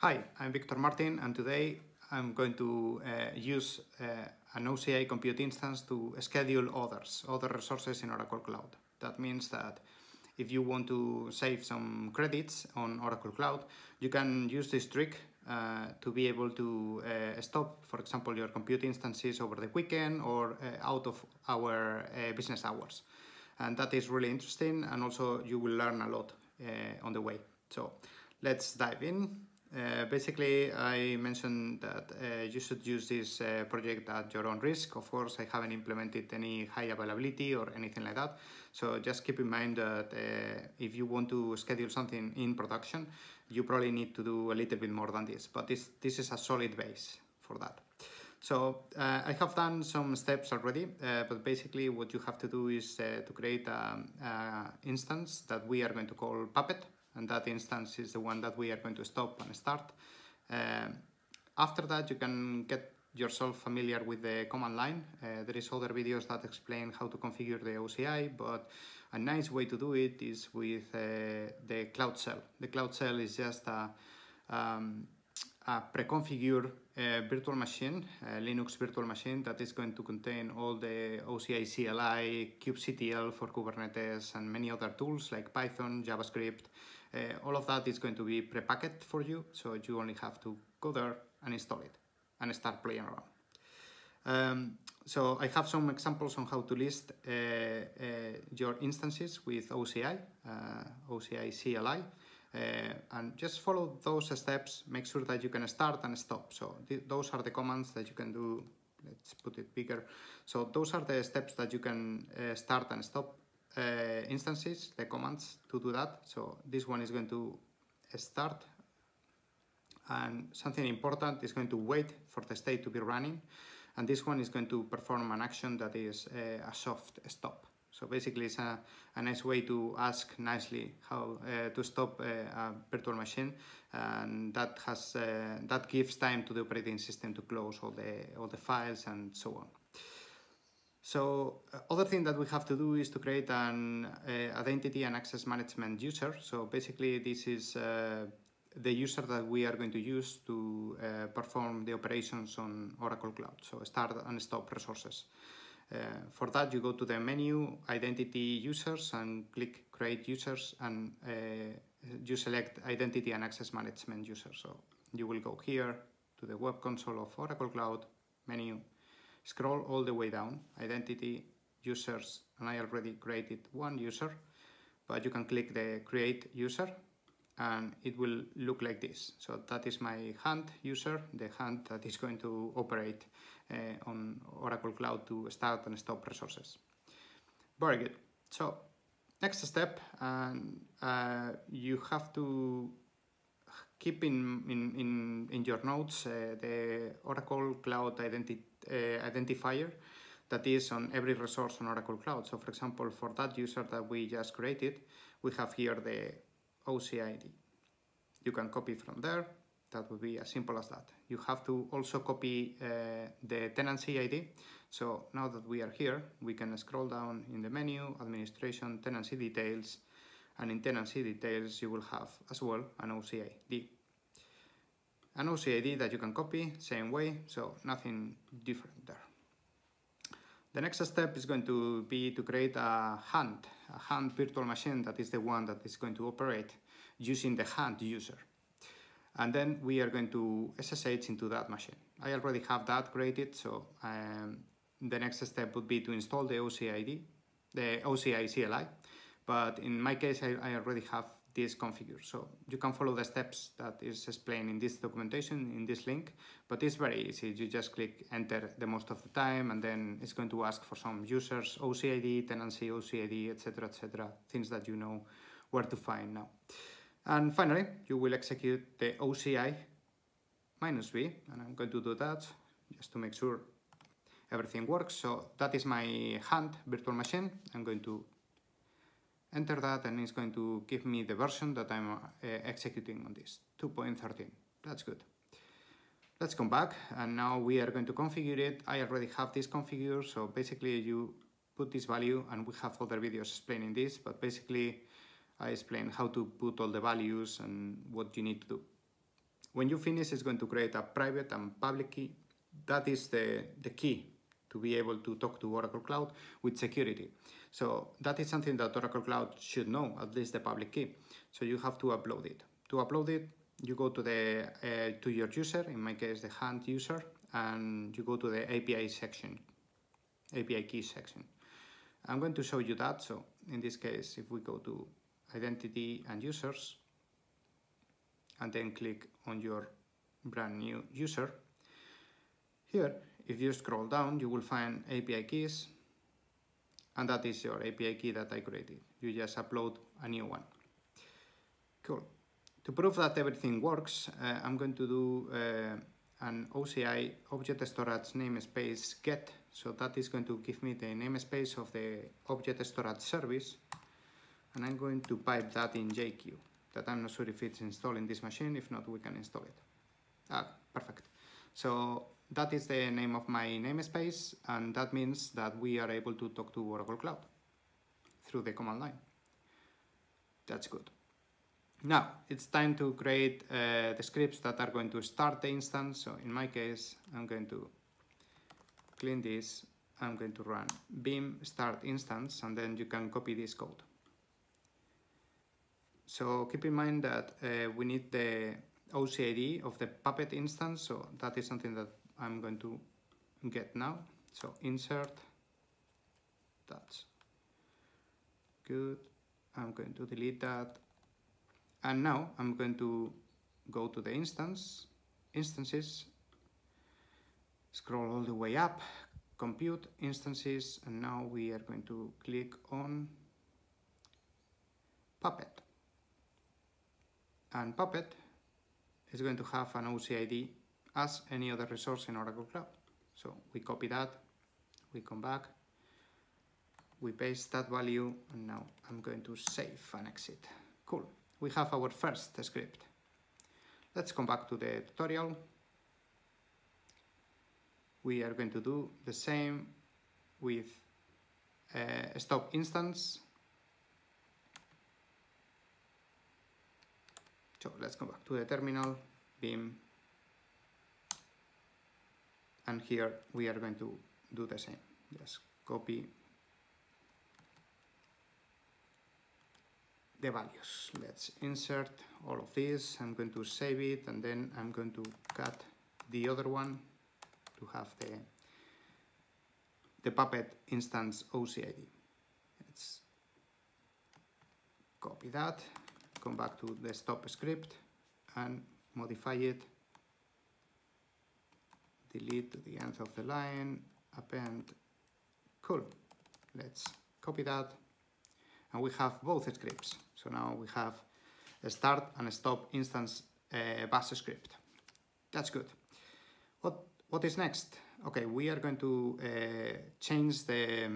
Hi, I'm Victor Martin and today I'm going to uh, use uh, an OCI compute instance to schedule others, other resources in Oracle Cloud. That means that if you want to save some credits on Oracle Cloud, you can use this trick uh, to be able to uh, stop, for example, your compute instances over the weekend or uh, out of our uh, business hours. And that is really interesting and also you will learn a lot on the way. So let's dive in. Uh, basically, I mentioned that uh, you should use this uh, project at your own risk. Of course, I haven't implemented any high availability or anything like that. So just keep in mind that uh, if you want to schedule something in production, you probably need to do a little bit more than this. But this, this is a solid base for that. So uh, I have done some steps already, uh, but basically what you have to do is to create an instance that we are going to call Puppet and that instance is the one that we are going to stop and start. Uh, after that, you can get yourself familiar with the command line. Uh, there is other videos that explain how to configure the OCI, but a nice way to do it is with uh, the Cloud Shell. The Cloud Shell is just a, um, a pre-configured uh, virtual machine, Linux virtual machine that is going to contain all the OCI CLI, kubectl for Kubernetes, and many other tools like Python, JavaScript, uh, all of that is going to be prepackaged for you, so you only have to go there and install it and start playing around. Um, so I have some examples on how to list uh, uh, your instances with OCI, uh, OCI CLI, uh, and just follow those steps, make sure that you can start and stop. So th those are the commands that you can do, let's put it bigger. So those are the steps that you can uh, start and stop uh, instances, the commands to do that. So this one is going to start and something important is going to wait for the state to be running and this one is going to perform an action that is uh, a soft stop. So basically it's a, a, nice way to ask nicely how uh, to stop uh, a virtual machine and that has uh, that gives time to the operating system to close all the all the files and so on. So uh, other thing that we have to do is to create an uh, identity and access management user. So basically this is uh, the user that we are going to use to uh, perform the operations on Oracle Cloud. So start and stop resources. Uh, for that you go to the menu identity users and click create users and uh, you select identity and access management user. So you will go here to the web console of Oracle Cloud menu Scroll all the way down, identity, users, and I already created one user, but you can click the create user and it will look like this. So that is my hand user, the hand that is going to operate uh, on Oracle Cloud to start and stop resources. Very good. So next step, and uh, you have to keep in, in, in, in your notes uh, the Oracle Cloud Identity identifier that is on every resource on Oracle Cloud. So for example, for that user that we just created, we have here the OCID. You can copy from there. That would be as simple as that. You have to also copy uh, the tenancy ID. So now that we are here, we can scroll down in the menu, administration, tenancy details, and in tenancy details, you will have as well an OCID an OCID that you can copy, same way, so nothing different there. The next step is going to be to create a hand, a hand virtual machine that is the one that is going to operate using the hand user. And then we are going to SSH into that machine. I already have that created, so um, the next step would be to install the OCID, the OCI CLI. But in my case, I, I already have this configured. So you can follow the steps that is explained in this documentation, in this link, but it's very easy. You just click enter the most of the time, and then it's going to ask for some users, OCID, tenancy, OCID, etc., etc., things that you know where to find now. And finally, you will execute the OCI minus V, and I'm going to do that just to make sure everything works. So that is my hand virtual machine. I'm going to enter that and it's going to give me the version that I'm uh, executing on this, 2.13. That's good. Let's come back and now we are going to configure it. I already have this configured, so basically you put this value and we have other videos explaining this, but basically I explain how to put all the values and what you need to do. when you finish, it's going to create a private and public key. That is the, the key to be able to talk to Oracle Cloud with security. So that is something that Oracle Cloud should know, at least the public key. So you have to upload it. To upload it, you go to the uh, to your user, in my case the hand user, and you go to the API section, API key section. I'm going to show you that. So in this case, if we go to identity and users, and then click on your brand new user, here, if you scroll down, you will find API keys, and that is your API key that I created. You just upload a new one. Cool. To prove that everything works, uh, I'm going to do uh, an OCI object storage namespace get. So that is going to give me the namespace of the object storage service. And I'm going to pipe that in JQ. That I'm not sure if it's installed in this machine. If not, we can install it. Ah, perfect. So that is the name of my namespace, and that means that we are able to talk to Oracle Cloud through the command line. That's good. Now, it's time to create uh, the scripts that are going to start the instance. So in my case, I'm going to clean this. I'm going to run vim start instance, and then you can copy this code. So keep in mind that uh, we need the OCID of the Puppet instance, so that is something that I'm going to get now. So insert, that's good. I'm going to delete that. And now I'm going to go to the instance, instances, scroll all the way up, compute instances, and now we are going to click on Puppet. And Puppet is going to have an OCID as any other resource in Oracle Cloud. So we copy that, we come back, we paste that value, and now I'm going to save and exit. Cool, we have our first script. Let's come back to the tutorial. We are going to do the same with a uh, stop instance. So let's go back to the terminal, vim and here we are going to do the same. Just copy the values. Let's insert all of this I'm going to save it and then I'm going to cut the other one to have the the puppet instance OCID let's copy that come back to the stop script and modify it delete to the end of the line, append, cool. Let's copy that. And we have both scripts. So now we have a start and a stop instance uh, bash script. That's good. What, what is next? Okay, we are going to uh, change the,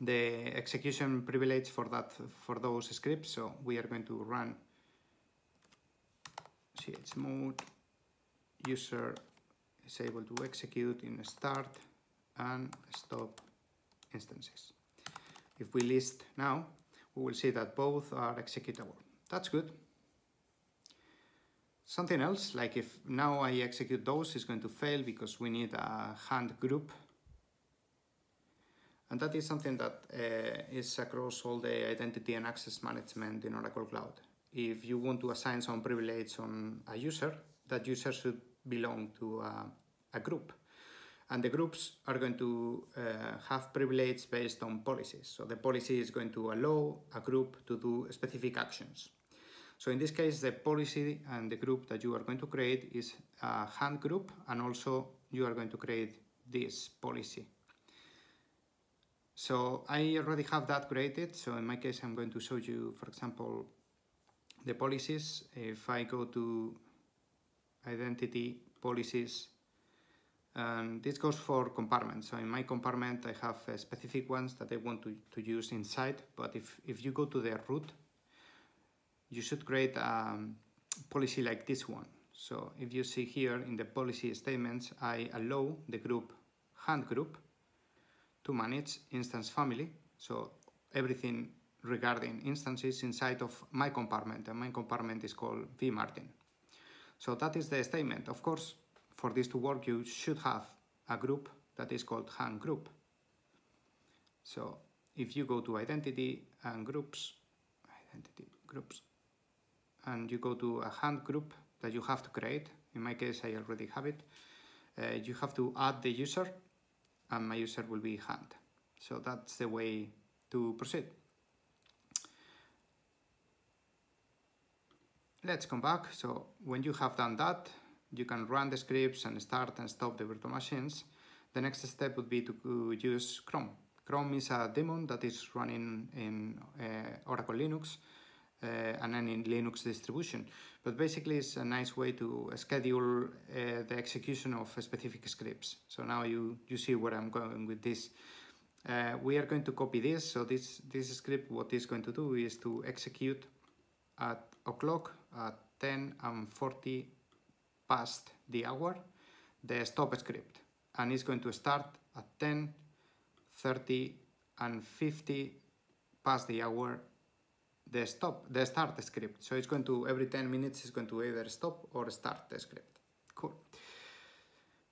the execution privilege for that for those scripts. So we are going to run chmod user is able to execute in start and stop instances. If we list now, we will see that both are executable. That's good. Something else, like if now I execute those, is going to fail because we need a hand group. And that is something that uh, is across all the identity and access management in Oracle Cloud. If you want to assign some privilege on a user, that user should belong to a, a group. And the groups are going to uh, have privilege based on policies. So the policy is going to allow a group to do specific actions. So in this case, the policy and the group that you are going to create is a hand group, and also you are going to create this policy. So I already have that created. So in my case, I'm going to show you, for example, the policies. If I go to identity policies, and this goes for compartments. So in my compartment, I have uh, specific ones that I want to, to use inside. But if, if you go to the root, you should create a policy like this one. So if you see here in the policy statements, I allow the group hand group to manage instance family. So everything regarding instances inside of my compartment, and my compartment is called vmartin. So that is the statement. Of course, for this to work, you should have a group that is called hand group. So if you go to identity and groups, identity groups, and you go to a hand group that you have to create, in my case, I already have it, uh, you have to add the user and my user will be hand. So that's the way to proceed. Let's come back. So when you have done that, you can run the scripts and start and stop the virtual machines. The next step would be to use cron. Cron is a daemon that is running in uh, Oracle Linux uh, and then in Linux distribution. But basically it's a nice way to schedule uh, the execution of specific scripts. So now you, you see where I'm going with this. Uh, we are going to copy this. So this, this script, what it's going to do is to execute at o'clock at 10 and 40 past the hour the stop script. And it's going to start at 10 30 and 50 past the hour the stop the start script. So it's going to every 10 minutes it's going to either stop or start the script. Cool.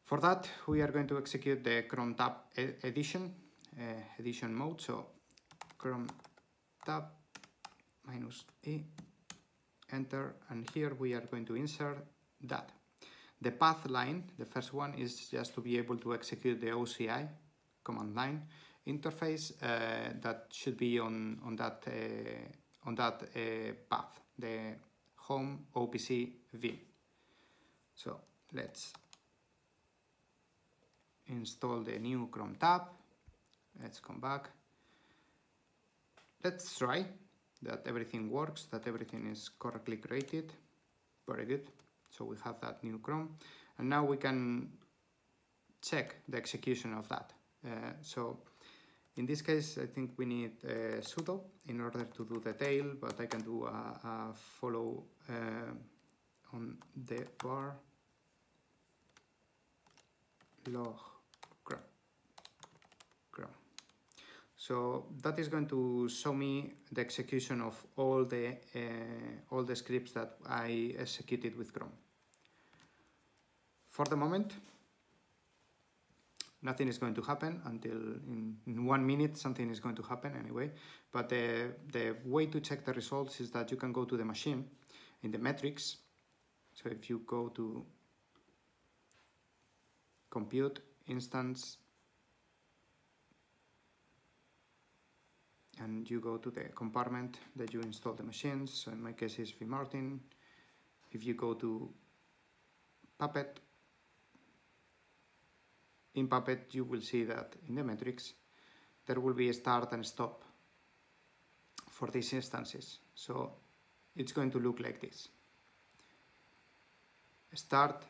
For that we are going to execute the crontab edition uh, edition mode. So chrome tab minus e enter, and here we are going to insert that. The path line, the first one, is just to be able to execute the OCI command line interface uh, that should be on, on that, uh, on that uh, path, the home OPC v. So let's install the new crontab. Let's come back. Let's try that everything works, that everything is correctly created. Very good. So we have that new cron. And now we can check the execution of that. Uh, so in this case, I think we need uh, sudo in order to do the tail, but I can do a, a follow uh, on the var log So that is going to show me the execution of all the, uh, all the scripts that I executed with cron. For the moment, nothing is going to happen until in, in, one minute something is going to happen anyway. But the, the way to check the results is that you can go to the machine in the metrics. So if you go to compute instance and you go to the compartment that you install the machines. So in my case it's vmartin. If you go to Puppet, in Puppet you will see that in the metrics there will be a start and stop for these instances. So it's going to look like this. Start,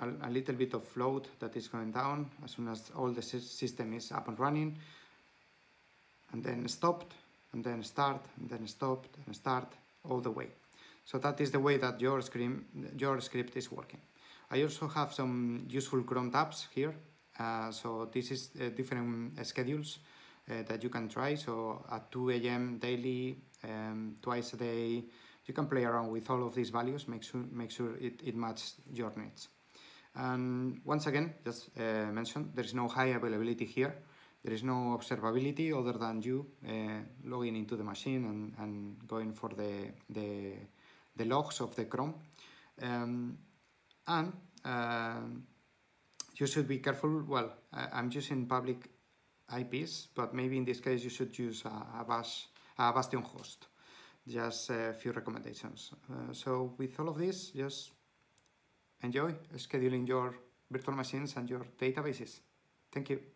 a, a little bit of float that is going down as soon as all the system is up and running and then stopped, and then start, and then stopped, and start all the way. So that is the way that your script, your script is working. I also have some useful crontabs here. Uh, so this is uh, different uh, schedules uh, that you can try. So at 2 a.m. daily, um, twice a day, you can play around with all of these values, make sure, make sure it, it matches your needs. And once again, just uh, mention, there is no high availability here. There is no observability other than you uh, logging into the machine and, and going for the, the, the logs of the cron. Um, and uh, you should be careful. Well, I'm using public IPs, but maybe in this case you should use a, a, bash, a Bastion host. Just a few recommendations. Uh, so with all of this, just enjoy scheduling your virtual machines and your databases. Thank you.